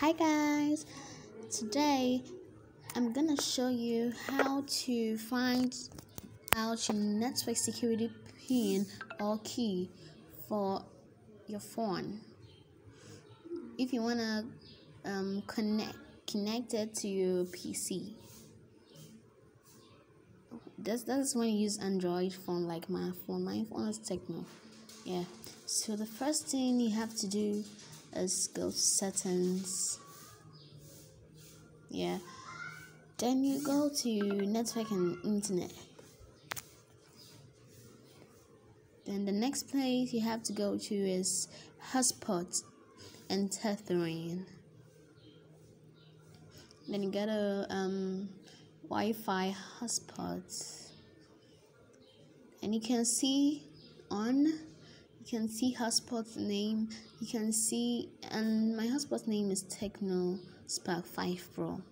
Hi guys, today I'm gonna show you how to find out your network security pin or key for your phone. If you wanna um, connect connect it to your PC. That's that's when you use Android phone like my phone. My phone is Tecno. Yeah. So the first thing you have to do is go settings. Yeah. Then you go to network and internet. Then the next place you have to go to is hotspot and tethering. Then you got a um, wi-fi hotspot and you can see on can see hotspot's name you can see and my hotspot's name is Tecno Spark 5 Pro.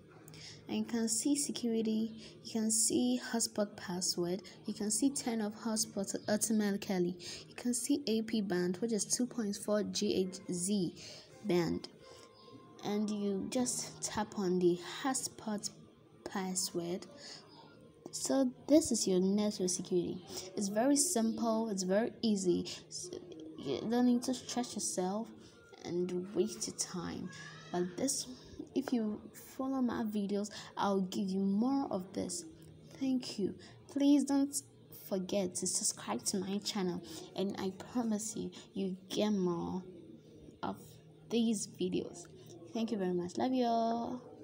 And you can see security you can see hotspot password you can see turn off hotspot automatically you can see AP band which is 2.4 GHz band. And you just tap on the hotspot password. So this is your network security. It's very simple it's very easy need to stress yourself and waste your time. But this if you follow my videos i'll give you more of this. Thank you. Please don't forget to subscribe to my channel and i promise you you get more of these videos. Thank you very much. Love you all